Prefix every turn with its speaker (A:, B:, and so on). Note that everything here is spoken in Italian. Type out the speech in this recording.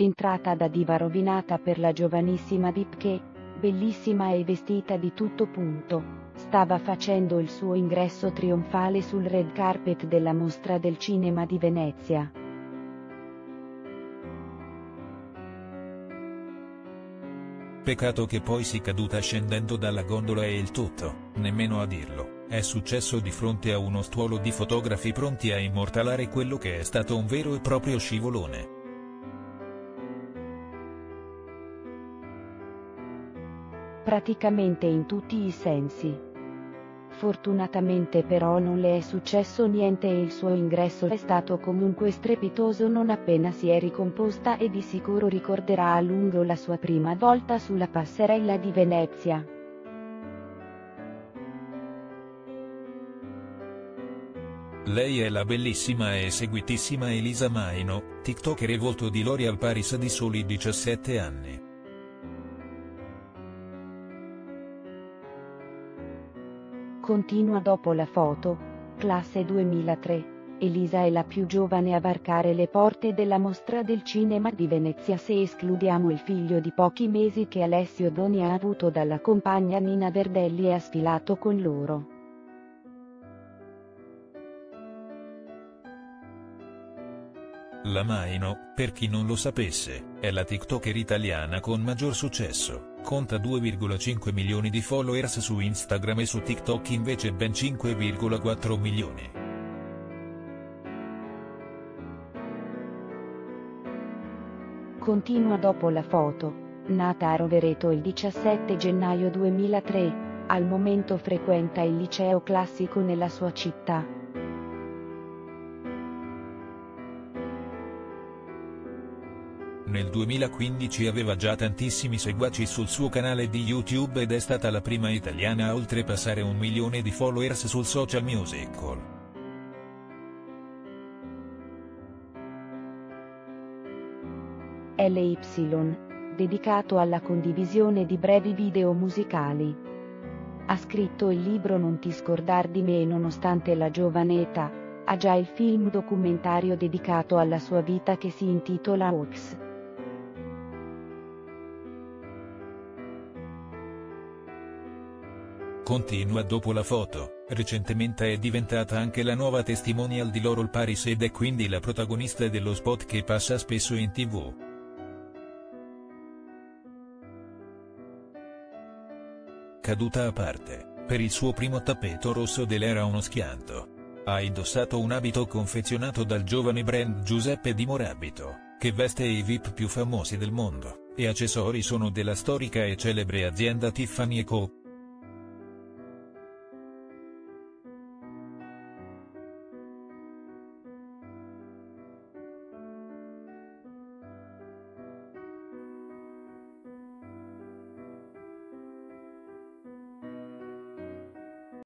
A: entrata da diva rovinata per la giovanissima Dip che, bellissima e vestita di tutto punto, stava facendo il suo ingresso trionfale sul red carpet della mostra del cinema di Venezia.
B: Peccato che poi si caduta scendendo dalla gondola e il tutto, nemmeno a dirlo, è successo di fronte a uno stuolo di fotografi pronti a immortalare quello che è stato un vero e proprio scivolone.
A: Praticamente in tutti i sensi. Fortunatamente però non le è successo niente e il suo ingresso è stato comunque strepitoso non appena si è ricomposta e di sicuro ricorderà a lungo la sua prima volta sulla passerella di Venezia.
B: Lei è la bellissima e seguitissima Elisa Maino, tiktoker e volto di L'Oreal Paris di soli 17 anni.
A: Continua dopo la foto, classe 2003. Elisa è la più giovane a varcare le porte della mostra del cinema di Venezia se escludiamo il figlio di pochi mesi che Alessio Doni ha avuto dalla compagna Nina Verdelli e ha sfilato con loro.
B: La Maino, per chi non lo sapesse, è la TikToker italiana con maggior successo, conta 2,5 milioni di followers su Instagram e su TikTok invece ben 5,4 milioni.
A: Continua dopo la foto. Nata a Rovereto il 17 gennaio 2003, al momento frequenta il liceo classico nella sua città.
B: Nel 2015 aveva già tantissimi seguaci sul suo canale di YouTube ed è stata la prima italiana a oltrepassare un milione di followers sul social musical.
A: LY, dedicato alla condivisione di brevi video musicali. Ha scritto il libro Non ti scordar di me nonostante la giovane età, ha già il film documentario dedicato alla sua vita che si intitola Ox.
B: Continua dopo la foto, recentemente è diventata anche la nuova testimonial di Laurel Paris ed è quindi la protagonista dello spot che passa spesso in tv. Caduta a parte, per il suo primo tappeto rosso dell'era uno schianto. Ha indossato un abito confezionato dal giovane brand Giuseppe Di Morabito, che veste i VIP più famosi del mondo, e accessori sono della storica e celebre azienda Tiffany Co